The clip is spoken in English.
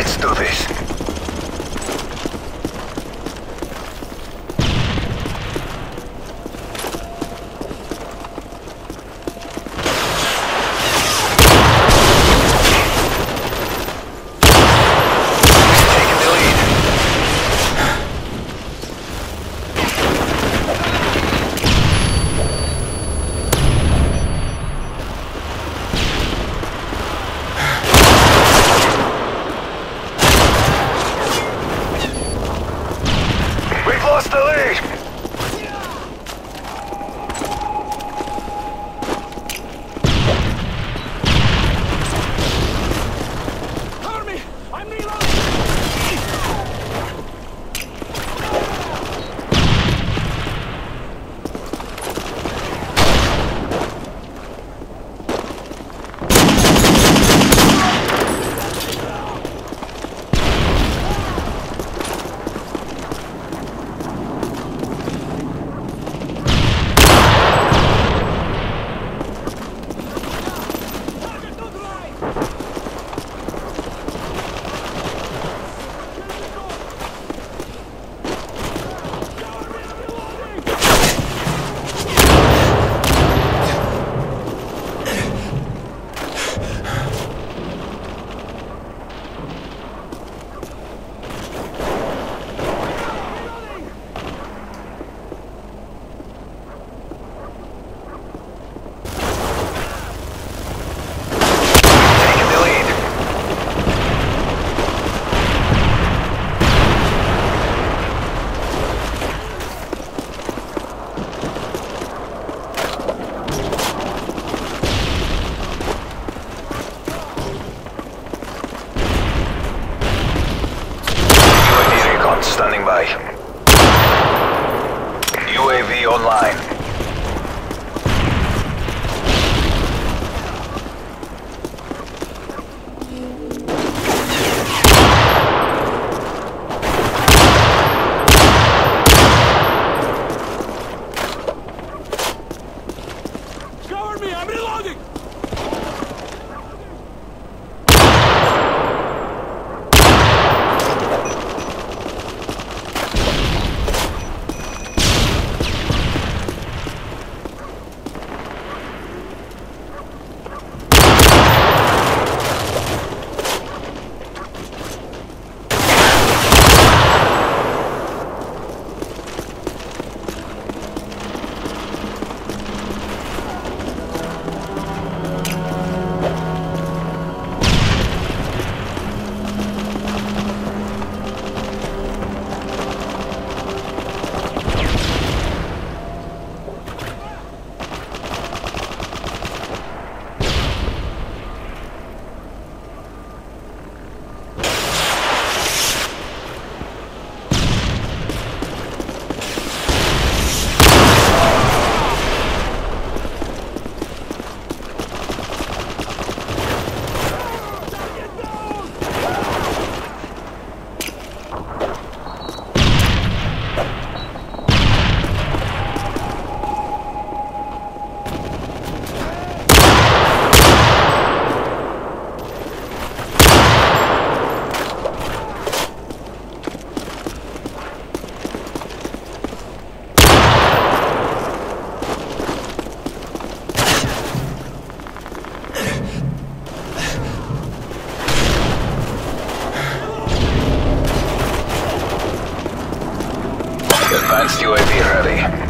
Let's do this. Standing. UAV online. Cover me! I'm reloading! Advanced UAV ready.